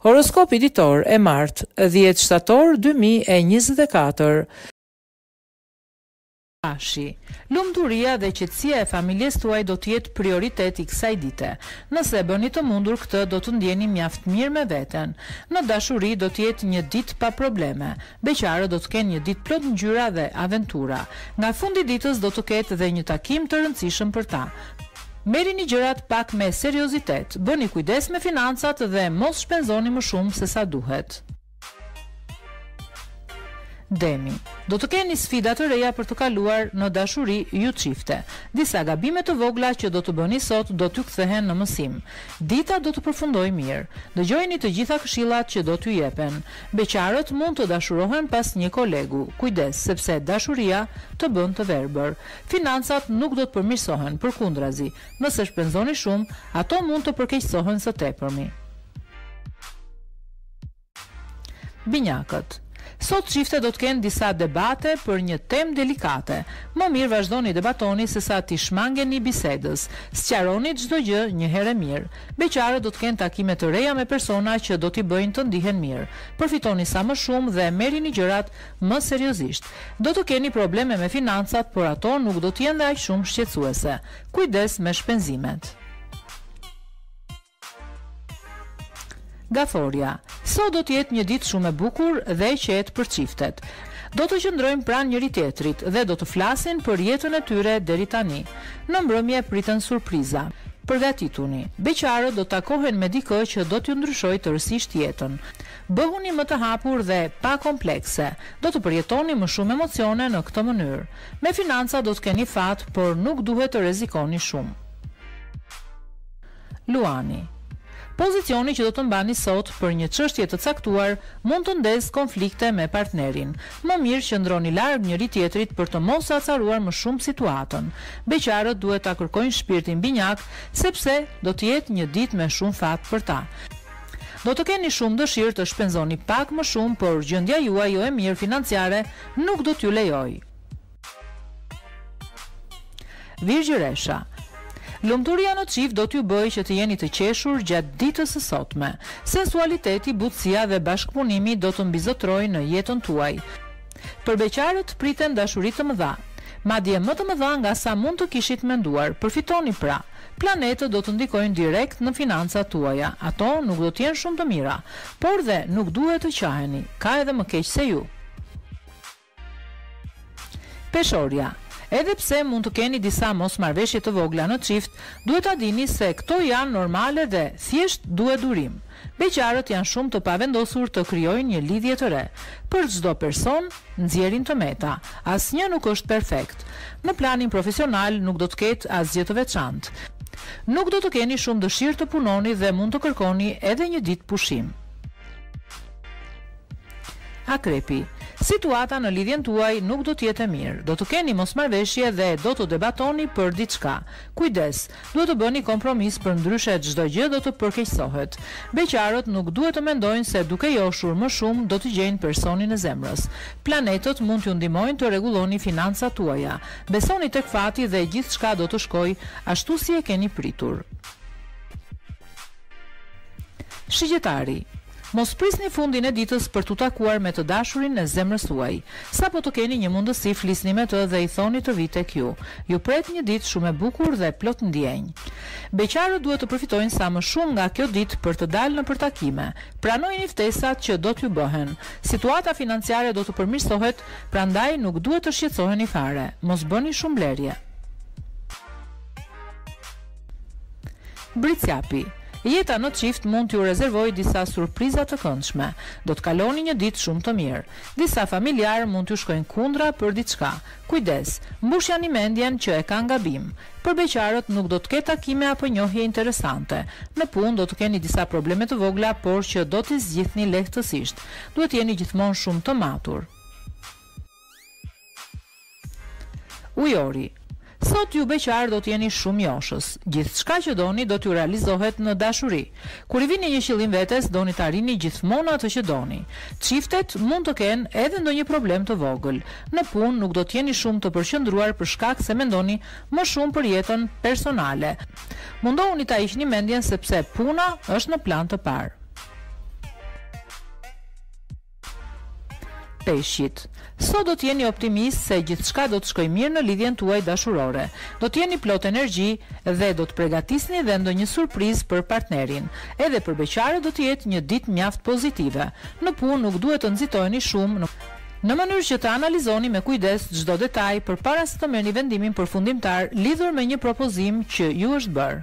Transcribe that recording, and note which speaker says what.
Speaker 1: Horoskopi ditor e martë, 10 shtator 2024. Dashi. Lumturia dhe qetësia e familjes tuaj do të jetë prioritet i kësaj dite. Nëse e bëni të mundur këtë do të ndiheni mjaft mirë me veten. Në dashuri do të jetë një ditë pa probleme. Beqarët do të kenë një ditë plot ngjyra dhe aventura. Nga fundi i ditës do të ketë dhe një takim të rëndësishëm për ta. Merrini gjërat pak më me seriozitet, bëni kujdes me financat dhe mos shpenzoni më shumë se sa duhet. Demi. Do të keni sfida të reja për të kaluar në dashuri ju çifte. Disa gabime të vogla që do të bëni sot do t'ju kthehen në mësim. Dita do të përfundojë mirë. Dëgjojini të gjitha këshillat që do t'ju jepen. Beqarët mund të dashurohen pas një kolegu. Kujdes, sepse dashuria të bën të verbër. Financat nuk do të përmirësohen, përkundrazi, nëse shpenzoni shumë, ato mund të përkeqësohen së tepërmi. Binjakët. Sot çiftet do të kenë disa debate për një temë delikate. Më mirë vazhdoni debatoni sesa t'i shmangeni bisedës. Sqaroni çdo gjë një herë e mirë. Beqarët do të kenë takime të reja me persona që do t'i bëjnë të ndihen mirë. Përfitoni sa më shumë dhe merrini gjërat më seriozisht. Do të keni probleme me financat, por ato nuk do të jenë dhe aq shumë shqetësuese. Kujdes me shpenzimet. Gaforja, Sot do të jetë një ditë shumë e bukur dhe e qetë për çiftet. Do të qëndrojnë pranë njëri-tjetrit dhe do të flasin për jetën e tyre deri tani. Në mbrëmje priten surpriza. Përgatituni, Beqarët do të takohen me dikë që do t'ju ndryshojë tërësisht jetën. Bëhuni më të hapur dhe pa komplekse. Do të përjetoni më shumë emocione në këtë mënyrë. Me financa do të keni fat, por nuk duhet të rrezikoni shumë. Luani. Pozicioni që do të mbani sot për një çështje të caktuar mund të ndezë konflikte me partnerin. Më mirë qëndroni larg njëri-tjetrit për të mos acaruar më shumë situatën. Beqarët duhet ta kërkojnë shpirtin binjak, sepse do të jetë një ditë me shumë fat për ta. Do të keni shumë dëshirë të shpenzoni pak më shumë, por gjendja juaj jo e mirë financiare nuk do t'ju lejojë. Virgjëresha, Lumturia në çift do t'ju bëjë që të jeni të qeshur gjatë ditës së sotme. Sensualiteti, butësia dhe bashkëpunimi do të mbizotërojë në jetën tuaj. Për beqarët priten dashuri të mëdha, madje më të mëdha nga sa mund të kishit menduar. Përfitoni pra! Planetët do të ndikojnë direkt në financat tuaja. Ato nuk do të jenë shumë të mira, por dhe nuk duhet të qaheni, ka edhe më keq se ju. Peshorja, Edhe pse mund të keni disa mosmarrëveshje të vogla në çift, duhet ta dini se këto janë normale dhe thjesht duhet durim. Beqarët janë shumë të pavendosur të krijojnë një lidhje të re. Për çdo person, nxjerrin të meta. Asnjë nuk është perfekt. Në planin profesional nuk do të ketë asgjë të veçantë. Nuk do të keni shumë dëshirë të punoni dhe mund të kërkoni edhe një ditë pushim. Akrepi, Situata në lidhjen tuaj nuk do të jetë e mirë. Do të keni mosmarrëveshje dhe do të debatoni për diçka. Kujdes, duhet të bëni kompromis përndryshe çdo gjë do të përkeqësohet. Beqarët nuk duhet të mendojnë se duke joshur më shumë do të gjejnë personin e zemrës. Planetët mund t'ju ndihmojnë të rregulloni financat tuaja. Besoni tek fati dhe gjithçka do të shkojë ashtu si e keni pritur. Shigjetari, Mos prisni fundin e ditës për t'u takuar me të dashurin e zemrës suaj. Sapo të keni një mundësi, flisni me të dhe i thoni të vijë tek ju. Ju pret një ditë shumë e bukur dhe plot ndjenjë. Beqarët duhet të përfitojnë sa më shumë nga kjo ditë për të dalë nëpër takime. Pranojini ftesat që do t'ju bëhen. Situata financiare do të përmirësohet, prandaj nuk duhet të shqetësoheni fare. Mos bëni shumë blerje. Bricjapi, Jeta në çift mund t'ju rezervojë disa surpriza të këndshme. Do të kaloni një ditë shumë të mirë. Disa familjarë mund t'ju shkojnë kundra për diçka. Kujdes, mbushjani mendjen që e kanë gabim. Për beqarët nuk do të ketë takime apo njohje interesante. Në punë do të keni disa probleme të vogla por që do t'i zgjidhni lehtësisht. Duhet të jeni gjithmonë shumë të matur. Ujori, Sot ju beqarë do të jeni shumë joshës. Gjithçka që doni do t'ju realizohet në dashuri. Kur i vini një qëllim vetes, doni të arrini gjithmonë atë që doni. Çiftet mund të kenë edhe ndonjë problem të vogël. Në punë nuk do të jeni shumë të përqendruar për shkak se mendoni më shumë për jetën personale. Mundohuni ta hiqni mendjen sepse puna është në plan të parë. Peshqit. Sot do të jeni optimistë se gjithçka do të shkojë mirë në lidhjen tuaj dashurore. Do të jeni plot energji dhe do të pregatisni dhe ndonjë surprizë për partnerin. Edhe për beqarët do të jetë një ditë mjaft pozitive. Në punë nuk duhet të nxitoheni shumë, në mënyrë që të analizoni me kujdes çdo detaj përpara se të merrni vendimin përfundimtar lidhur me një propozim që ju është bërë.